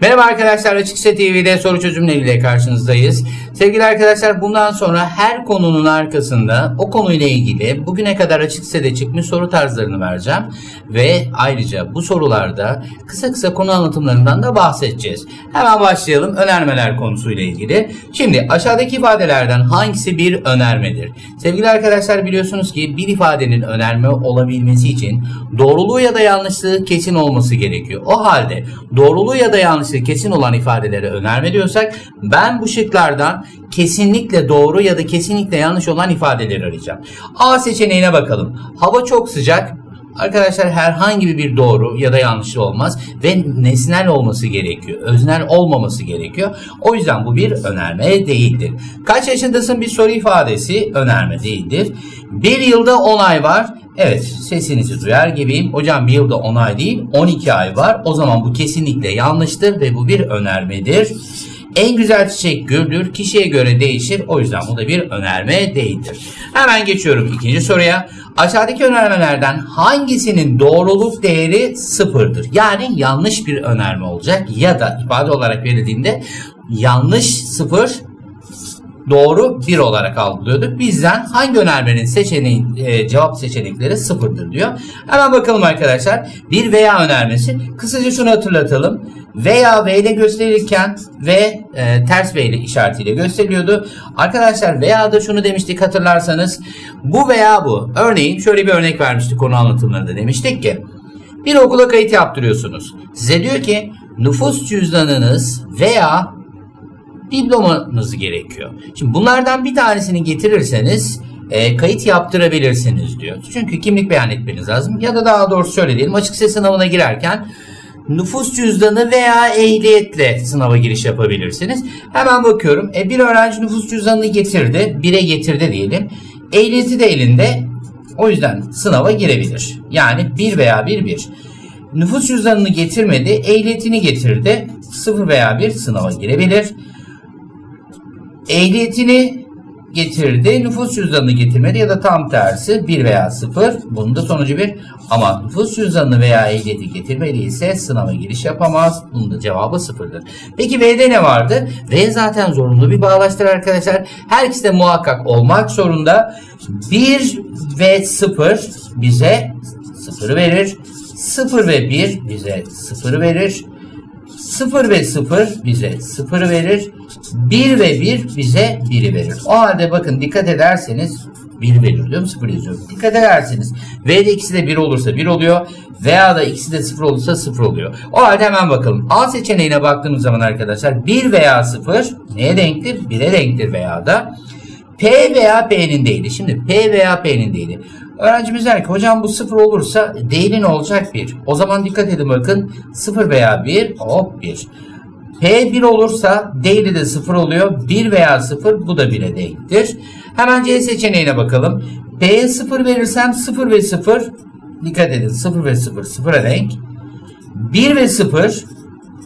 Merhaba arkadaşlar Açıksa TV'de soru çözümleriyle karşınızdayız. Sevgili arkadaşlar bundan sonra her konunun arkasında o konuyla ilgili bugüne kadar Açıkse'de çıkmış soru tarzlarını vereceğim. Ve ayrıca bu sorularda kısa kısa konu anlatımlarından da bahsedeceğiz. Hemen başlayalım önermeler konusuyla ilgili. Şimdi aşağıdaki ifadelerden hangisi bir önermedir? Sevgili arkadaşlar biliyorsunuz ki bir ifadenin önerme olabilmesi için doğruluğu ya da yanlışlığı kesin olması gerekiyor. O halde doğruluğu ya da yanlışlığı kesin olan ifadeleri önerme diyorsak ben bu şıklardan kesinlikle doğru ya da kesinlikle yanlış olan ifadeleri arayacağım. A seçeneğine bakalım. Hava çok sıcak. Arkadaşlar herhangi bir doğru ya da yanlış olmaz ve nesnel olması gerekiyor. Öznel olmaması gerekiyor. O yüzden bu bir önerme değildir. Kaç yaşındasın bir soru ifadesi önerme değildir. Bir yılda 10 ay var. Evet sesinizi duyar gibiyim. Hocam bir yılda 10 ay değil 12 ay var. O zaman bu kesinlikle yanlıştır ve bu bir önermedir. En güzel çiçek güldür. Kişiye göre değişir. O yüzden bu da bir önerme değildir. Hemen geçiyorum ikinci soruya. Aşağıdaki önermelerden hangisinin doğruluk değeri sıfırdır? Yani yanlış bir önerme olacak ya da ifade olarak verildiğinde yanlış sıfır doğru 1 olarak algılıyorduk. Bizden hangi önermenin seçeneği, e, cevap seçenekleri sıfırdır diyor. Hemen bakalım arkadaşlar. Bir veya önermesi. Kısaca şunu hatırlatalım. Veya V ile gösterirken ve e, ters V ile işaretiyle gösteriliyordu. Arkadaşlar veya da şunu demiştik hatırlarsanız. Bu veya bu. Örneğin şöyle bir örnek vermiştik konu anlatımlarında demiştik ki. Bir okula kayıt yaptırıyorsunuz. Size diyor ki nüfus cüzdanınız veya diplomanız gerekiyor. Şimdi bunlardan bir tanesini getirirseniz e, kayıt yaptırabilirsiniz diyor. Çünkü kimlik beyan etmeniz lazım. Ya da daha doğrusu şöyle diyelim açık ses sınavına girerken nüfus cüzdanı veya ehliyetle sınava giriş yapabilirsiniz. Hemen bakıyorum. E, bir öğrenci nüfus cüzdanını getirdi. Bire getirdi diyelim. Ehliyeti de elinde. O yüzden sınava girebilir. Yani bir veya bir bir. Nüfus cüzdanını getirmedi. Ehliyetini getirdi. Sıfır veya bir sınava girebilir ehliyetini getirdi. Nüfus cüzdanını getirmedi ya da tam tersi 1 veya 0. Bunun da sonucu 1. Ama nüfus cüzdanını veya ehliyeti getirmediyse sınava giriş yapamaz. Bunun da cevabı 0'dır. Peki V'de ne vardı? V zaten zorunlu bir bağlaştır arkadaşlar. Her ikisi de muhakkak olmak zorunda. 1 ve 0 bize 0'ı verir. 0 ve 1 bize 0'ı verir. 0 ve 0 bize 0 verir. 1 ve 1 bize 1'i verir. O halde bakın dikkat ederseniz 1 verir diyorum 0 yazıyorum. Dikkat ederseniz V'de ikisi de 1 olursa 1 oluyor. Veya da ikisi de 0 olursa 0 oluyor. O halde hemen bakalım. A seçeneğine baktığımız zaman arkadaşlar 1 veya 0 neye denktir? 1'e denktir veya da P veya P'nin değili. Şimdi P veya P'nin değili. Öğrencimiz der ki hocam bu 0 olursa değili ne olacak 1. O zaman dikkat edin bakın 0 veya 1 hop 1. P 1 olursa değili de 0 oluyor. 1 veya 0 bu da 1'e denktir. Hemen C seçeneğine bakalım. P'ye 0 verirsem 0 ve 0 dikkat edin 0 ve 0 0'a denk. 1 ve 0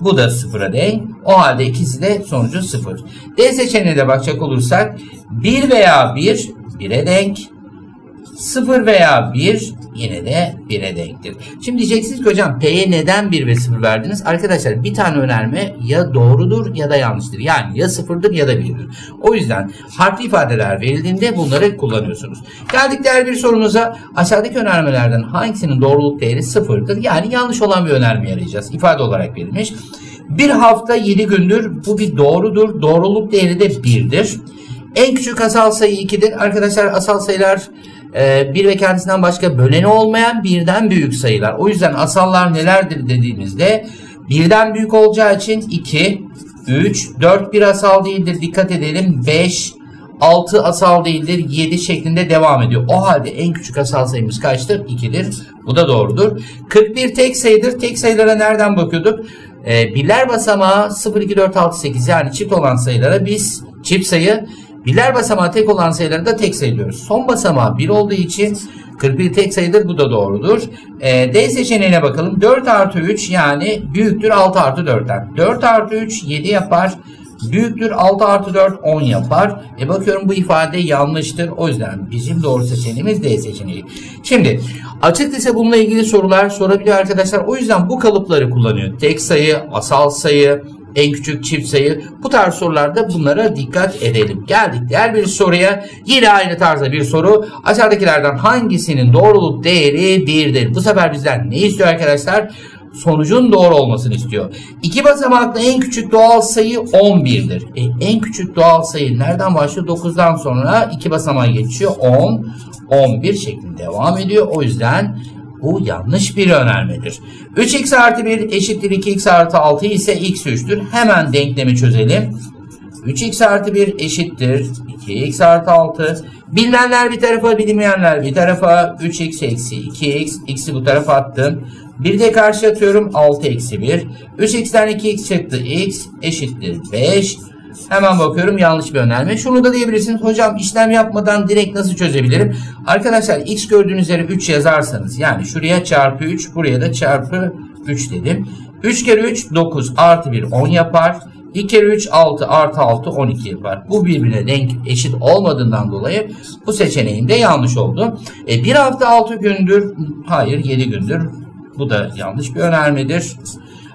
bu da 0'a denk. O halde ikisi de sonucu 0. D seçeneğine bakacak olursak 1 veya 1 1'e denk. 0 veya 1 yine de 1'e denktir. Şimdi diyeceksiniz ki hocam P'ye neden 1 ve 0 verdiniz? Arkadaşlar bir tane önerme ya doğrudur ya da yanlıştır. Yani ya 0'dır ya da 1'dir. O yüzden harfli ifadeler verildiğinde bunları kullanıyorsunuz. Geldik diğer bir sorumuza. Aşağıdaki önermelerden hangisinin doğruluk değeri 0'dır? Yani yanlış olan bir önerme arayacağız. İfade olarak verilmiş. Bir hafta 7 gündür. Bu bir doğrudur. Doğruluk değeri de 1'dir. En küçük asal sayı 2'dir. Arkadaşlar asal sayılar e, bir ve kendisinden başka böleni olmayan birden büyük sayılar. O yüzden asallar nelerdir dediğimizde birden büyük olacağı için 2, 3, 4 bir asal değildir. Dikkat edelim 5, 6 asal değildir 7 şeklinde devam ediyor. O halde en küçük asal sayımız kaçtır? 2'dir. Bu da doğrudur. 41 tek sayıdır. Tek sayılara nereden bakıyorduk? Ee, birler basamağı 0, 2, 4, 6, 8 yani çift olan sayılara biz çift sayı Birler basamağı tek olan sayıları da tek sayı diyoruz. Son basamağı 1 olduğu için 41 tek sayıdır. Bu da doğrudur. E, D seçeneğine bakalım. 4 artı 3 yani büyüktür 6 artı 4'ten. 4 artı 3 7 yapar. büyüktür 6 artı 4 10 yapar. E bakıyorum bu ifade yanlıştır. O yüzden bizim doğru seçeneğimiz D seçeneği. Şimdi açık lise bununla ilgili sorular sorabiliyor arkadaşlar. O yüzden bu kalıpları kullanıyor. Tek sayı, asal sayı, en küçük çift sayı. Bu tarz sorularda bunlara dikkat edelim. Geldik diğer bir soruya. Yine aynı tarzda bir soru. Aşağıdakilerden hangisinin doğruluk değeri 1'dir? Bu sefer bizden ne istiyor arkadaşlar? sonucun doğru olmasını istiyor. İki basamaklı en küçük doğal sayı 11'dir. E, en küçük doğal sayı nereden başlıyor? 9'dan sonra iki basamağa geçiyor. 10, 11 şeklinde devam ediyor. O yüzden bu yanlış bir önermedir. 3x artı 1 eşittir 2x artı 6 ise x 3'tür. Hemen denklemi çözelim. 3x artı 1 eşittir 2x artı 6. Bilinenler bir tarafa bilinmeyenler bir tarafa 3x eksi 2x x'i bu tarafa attım. Bir de karşı atıyorum 6 eksi 1. 3x'ten 2x çıktı x eşittir 5. Hemen bakıyorum yanlış bir önerme. Şunu da diyebilirsiniz. Hocam işlem yapmadan direkt nasıl çözebilirim? Arkadaşlar x gördüğünüz yere 3 yazarsanız yani şuraya çarpı 3 buraya da çarpı 3 dedim. 3 kere 3 9 artı 1 10 yapar. 2 kere 3 6 artı 6 12 yapar. Bu birbirine denk eşit olmadığından dolayı bu seçeneğin de yanlış oldu. E, bir hafta 6 gündür hayır 7 gündür bu da yanlış bir önermedir.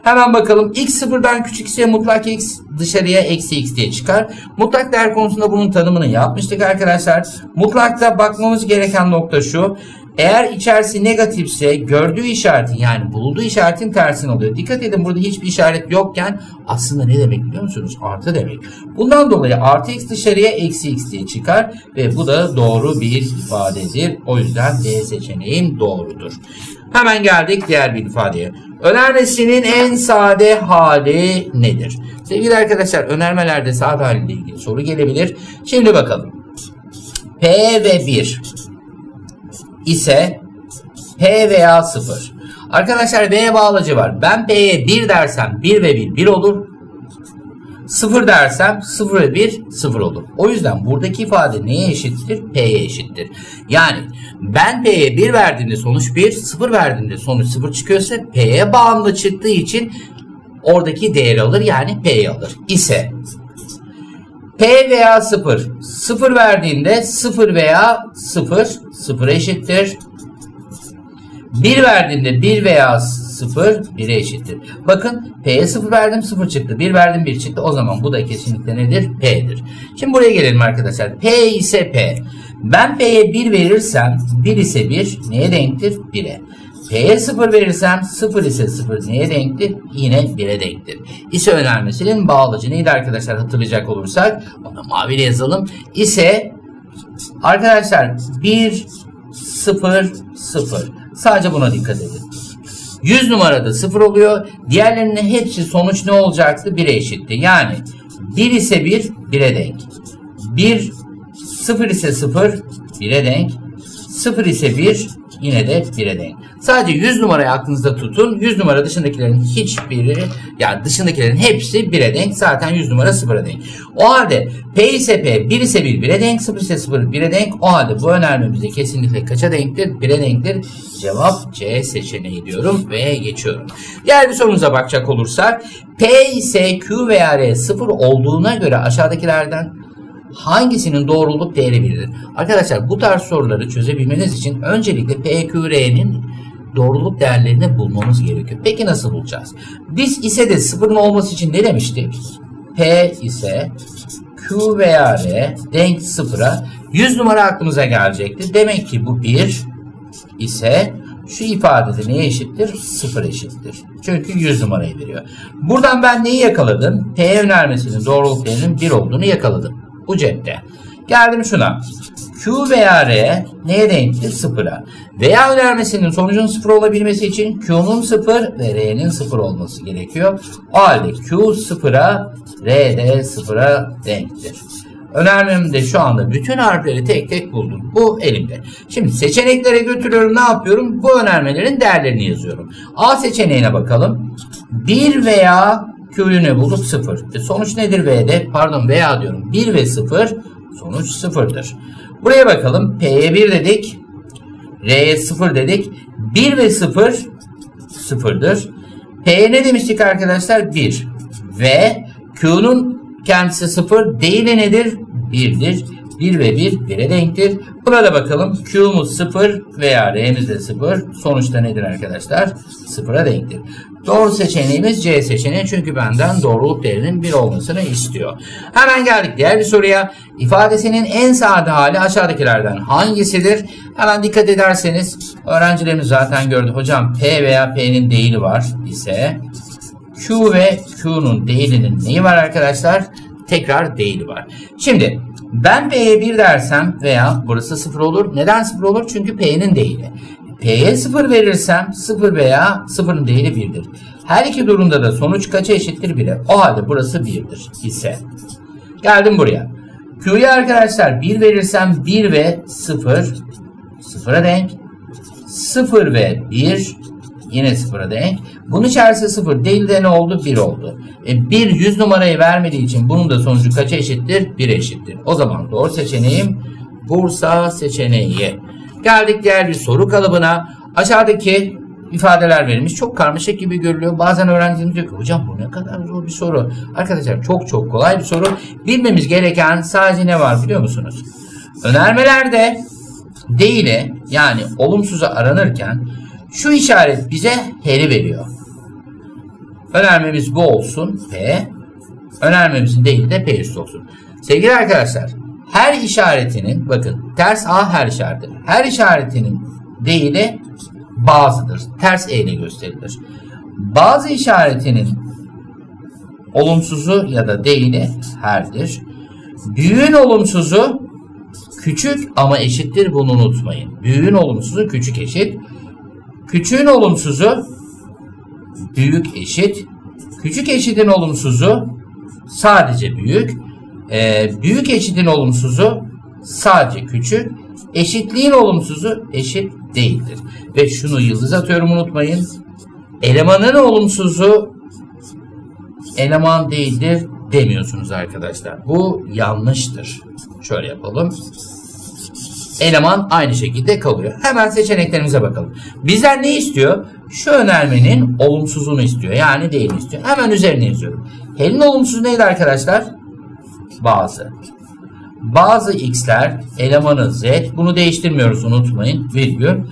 Hemen bakalım. X sıfırdan küçük ise mutlak x dışarıya eksi x diye çıkar. Mutlak değer konusunda bunun tanımını yapmıştık arkadaşlar. Mutlakta bakmamız gereken nokta şu. Eğer içerisi negatifse gördüğü işaretin yani bulduğu işaretin tersini oluyor. Dikkat edin burada hiçbir işaret yokken aslında ne demek biliyor musunuz? Artı demek. Bundan dolayı artı x dışarıya eksi x diye çıkar ve bu da doğru bir ifadedir. O yüzden D seçeneğim doğrudur. Hemen geldik diğer bir ifadeye. Önermesinin en sade hali nedir? Sevgili arkadaşlar önermelerde sade haliyle ilgili soru gelebilir. Şimdi bakalım. P ve 1 ise P veya 0. Arkadaşlar V'ye bağlacı var. Ben P'ye 1 dersem 1 ve 1 1 olur. 0 dersem 0 ve 1 0 olur. O yüzden buradaki ifade neye eşittir? P'ye eşittir. Yani ben P'ye 1 verdiğimde sonuç 1, 0 verdiğimde sonuç 0 çıkıyorsa P'ye bağımlı çıktığı için oradaki değeri alır yani P'yi alır. İse P veya 0 0 verdiğinde 0 veya 0 0 eşittir. 1 verdiğimde 1 veya 0 1'e eşittir. Bakın P'ye 0 verdim 0 çıktı. 1 verdim 1 çıktı. O zaman bu da kesinlikle nedir? P'dir. Şimdi buraya gelelim arkadaşlar. P ise P. Ben P'ye 1 verirsem 1 ise 1 neye denktir? 1'e. P'ye 0 verirsem 0 ise 0 neye denktir? Yine 1'e denktir. İse önermesinin bağlıcı neydi arkadaşlar hatırlayacak olursak onu maviyle yazalım. İse arkadaşlar 1 0 0 sadece buna dikkat edin. 100 numarada 0 oluyor. Diğerlerinin hepsi sonuç ne olacaktı? 1'e eşitti. Yani 1 ise 1 1'e denk. 1 0 ise 0 1'e denk. 0 ise 1 yine de 1'e denk. Sadece 100 numarayı aklınızda tutun. 100 numara dışındakilerin hiçbiri yani dışındakilerin hepsi 1'e denk. Zaten 100 numara 0'a denk. O halde P ise P 1 ise 1 1'e denk 0 ise 0 1'e denk. O halde bu önermemizde kesinlikle kaça denktir? 1'e denktir. Cevap C seçeneği diyorum ve geçiyorum. Diğer bir sorumuza bakacak olursak P ise Q veya R 0 olduğuna göre aşağıdakilerden hangisinin doğruluk değeri biridir? Arkadaşlar bu tarz soruları çözebilmeniz için öncelikle PQR'nin doğruluk değerlerini bulmamız gerekiyor. Peki nasıl bulacağız? Biz ise de sıfırın olması için ne demiştik? P ise Q veya R denk sıfıra 100 numara aklımıza gelecekti. Demek ki bu 1 ise şu ifadede neye eşittir? 0 eşittir. Çünkü 100 numarayı veriyor. Buradan ben neyi yakaladım? P önermesinin doğruluk değerinin 1 olduğunu yakaladım. Bu cepte. Geldim şuna. Q veya R neye denktir? Sıfıra. Veya önermesinin sonucun sıfır olabilmesi için Q'nun sıfır ve R'nin sıfır olması gerekiyor. O halde Q sıfıra, R de sıfıra denktir. Önermemde şu anda bütün harfleri tek tek buldum. Bu elimde. Şimdi seçeneklere götürüyorum. Ne yapıyorum? Bu önermelerin değerlerini yazıyorum. A seçeneğine bakalım. 1 veya Q'yu ne bulduk? 0. E sonuç nedir V'de? Pardon veya diyorum. 1 ve 0 sonuç 0'dır. Buraya bakalım. P'ye 1 dedik. R'ye 0 dedik. 1 ve 0 0'dır. P'ye ne demiştik arkadaşlar? 1. Ve Q'nun kendisi 0. Değili nedir? 1'dir. 1 ve 1 1'e denktir. Burada bakalım Q'muz 0 veya R'miz de 0. Sonuçta nedir arkadaşlar? 0'a denktir. Doğru seçeneğimiz C seçeneği çünkü benden doğruluk değerinin 1 olmasını istiyor. Hemen geldik diğer bir soruya. İfadesinin en sade hali aşağıdakilerden hangisidir? Hemen dikkat ederseniz öğrencilerimiz zaten gördü. Hocam P veya P'nin değili var ise Q ve Q'nun değilinin neyi var arkadaşlar? Tekrar değili var. Şimdi ben P'ye 1 dersem veya burası 0 olur. Neden 0 olur? Çünkü P'nin değili. P'ye 0 verirsem 0 veya 0'ın değili 1'dir. Her iki durumda da sonuç kaça eşittir 1'e? O halde burası 1'dir ise. Geldim buraya. Q'ya arkadaşlar 1 verirsem 1 ve 0 0'a denk. 0 ve 1 yine 0'a denk. Bunun içerisinde 0 değil de ne oldu? 1 oldu. E, 1 100 numarayı vermediği için bunun da sonucu kaça eşittir? 1 eşittir. O zaman doğru seçeneğim Bursa seçeneği. Geldik diğer bir soru kalıbına. Aşağıdaki ifadeler verilmiş. Çok karmaşık gibi görülüyor. Bazen öğrencilerimiz diyor ki hocam bu ne kadar zor bir soru. Arkadaşlar çok çok kolay bir soru. Bilmemiz gereken sadece ne var biliyor musunuz? Önermelerde değile yani olumsuza aranırken şu işaret bize heri veriyor. Önermemiz bu olsun P. Önermemizin değil de P üstü olsun. Sevgili arkadaşlar her işaretinin bakın ters A her işareti. Her işaretinin değili bazıdır. Ters E ile gösterilir. Bazı işaretinin olumsuzu ya da değili herdir. Büyüğün olumsuzu küçük ama eşittir bunu unutmayın. Büyüğün olumsuzu küçük eşit. Küçüğün olumsuzu büyük eşit. Küçük eşitin olumsuzu sadece büyük. Ee, büyük eşitin olumsuzu sadece küçük. Eşitliğin olumsuzu eşit değildir. Ve şunu yıldız atıyorum unutmayın. Elemanın olumsuzu eleman değildir demiyorsunuz arkadaşlar. Bu yanlıştır. Şöyle yapalım. Eleman aynı şekilde kalıyor. Hemen seçeneklerimize bakalım. Bizden ne istiyor? Şu önermenin olumsuzunu istiyor. Yani değilini istiyor. Hemen üzerine yazıyorum. Helin olumsuzu neydi arkadaşlar? Bazı. Bazı x'ler elemanı z. Bunu değiştirmiyoruz unutmayın. Virgül.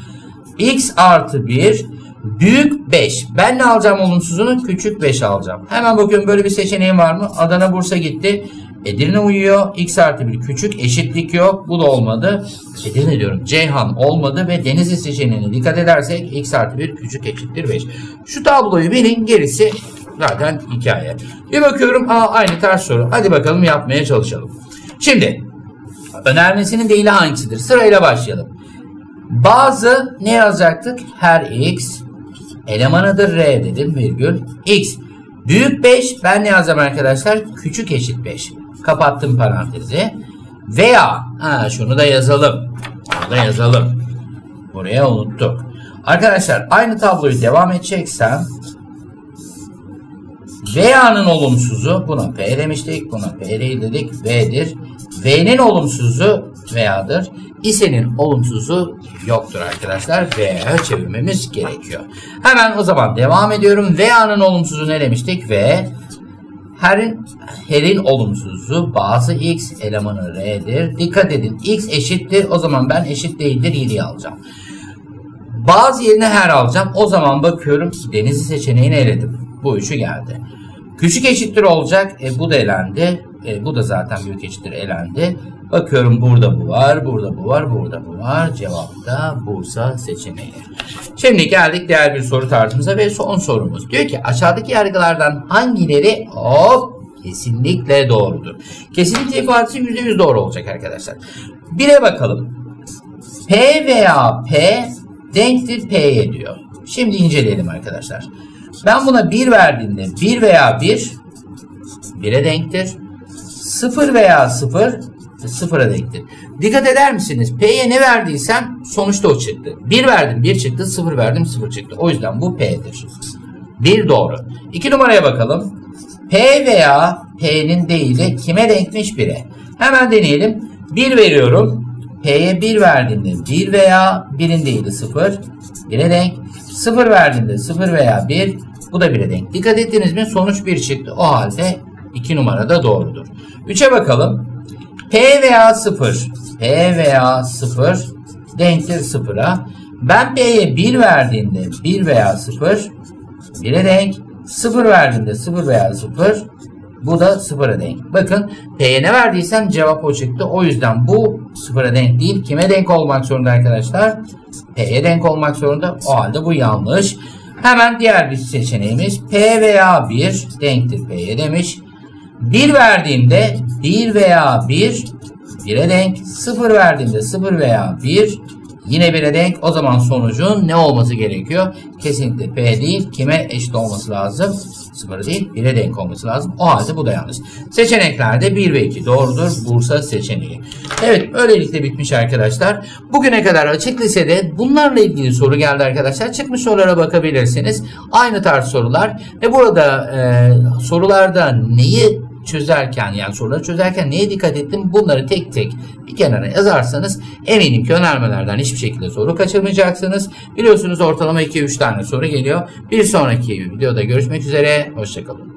x artı 1 büyük 5. Ben ne alacağım olumsuzunu? Küçük 5 alacağım. Hemen bakıyorum böyle bir seçeneğim var mı? Adana Bursa gitti. Edirne uyuyor. X artı 1 küçük. Eşitlik yok. Bu da olmadı. Edirne diyorum. Ceyhan olmadı ve Denizli seçeneğine dikkat edersek X artı 1 küçük eşittir 5. Şu tabloyu bilin. Gerisi zaten hikaye. Bir bakıyorum. Aa aynı ters soru. Hadi bakalım yapmaya çalışalım. Şimdi önermesinin değili hangisidir? Sırayla başlayalım. Bazı ne yazacaktık? Her x elemanıdır r dedim virgül x. Büyük 5 ben ne yazacağım arkadaşlar? Küçük eşit 5. Kapattım parantezi. Veya ha, şunu da yazalım. Şunu da yazalım. Buraya unuttuk. Arkadaşlar aynı tabloyu devam edeceksem Veya'nın olumsuzu buna P demiştik. Buna P değil dedik. V'dir. V'nin olumsuzu V'dir. İse'nin olumsuzu yoktur arkadaşlar. V'ye çevirmemiz gerekiyor. Hemen o zaman devam ediyorum. V'nin olumsuzu ne demiştik? V Her'in, her'in olumsuzu bazı x elemanı r'dir. Dikkat edin x eşittir. O zaman ben eşit değildir 7'yi alacağım. Bazı yerine her alacağım. O zaman bakıyorum denizli seçeneğini eledim. Bu üçü geldi. Küçük eşittir olacak. E, bu da elendi. E, bu da zaten büyük eşittir elendi. Bakıyorum burada bu var, burada bu var, burada bu var. Cevap da Bursa seçeneği. Şimdi geldik diğer bir soru tarzımıza ve son sorumuz. Diyor ki aşağıdaki yargılardan hangileri hop kesinlikle doğrudur. Kesinlikle ifadesi %100 doğru olacak arkadaşlar. Bire bakalım. P veya P denktir P'ye diyor. Şimdi inceleyelim arkadaşlar. Ben buna 1 verdiğimde 1 veya 1 1'e denktir. 0 veya 0 sıfıra denktir. Dikkat eder misiniz? P'ye ne verdiysem sonuçta o çıktı. 1 verdim 1 çıktı, 0 verdim 0 çıktı. O yüzden bu P'dir. 1 doğru. 2 numaraya bakalım. P veya P'nin değili kime denkmiş 1'e? Hemen deneyelim. 1 veriyorum. P'ye 1 verdiğimde 1 veya 1'in değili 0. 1'e denk. 0 verdiğimde 0 veya 1. Bu da 1'e denk. Dikkat ettiniz mi? Sonuç 1 çıktı. O halde 2 numara da doğrudur. 3'e bakalım. P veya 0. P veya 0 denktir 0'a. Ben P'ye 1 verdiğimde 1 veya 0 1'e denk. 0 verdiğimde 0 veya 0 bu da 0'a denk. Bakın P'ye ne verdiysem cevap o çıktı. O yüzden bu 0'a denk değil. Kime denk olmak zorunda arkadaşlar? P'ye denk olmak zorunda. O halde bu yanlış. Hemen diğer bir seçeneğimiz P veya 1 denktir P'ye demiş. 1 verdiğimde 1 veya 1 1'e denk. 0 verdiğimde 0 veya 1 yine 1'e denk. O zaman sonucun ne olması gerekiyor? Kesinlikle P değil. Kime eşit olması lazım? 0 değil. 1'e denk olması lazım. O halde bu da yanlış. Seçeneklerde 1 ve 2 doğrudur. Bursa seçeneği. Evet böylelikle bitmiş arkadaşlar. Bugüne kadar açık lisede bunlarla ilgili soru geldi arkadaşlar. Çıkmış sorulara bakabilirsiniz. Aynı tarz sorular. Ve burada e, sorularda neyi çözerken yani soruları çözerken neye dikkat ettim bunları tek tek bir kenara yazarsanız eminim ki önermelerden hiçbir şekilde soru kaçırmayacaksınız. Biliyorsunuz ortalama 2-3 tane soru geliyor. Bir sonraki videoda görüşmek üzere. Hoşçakalın.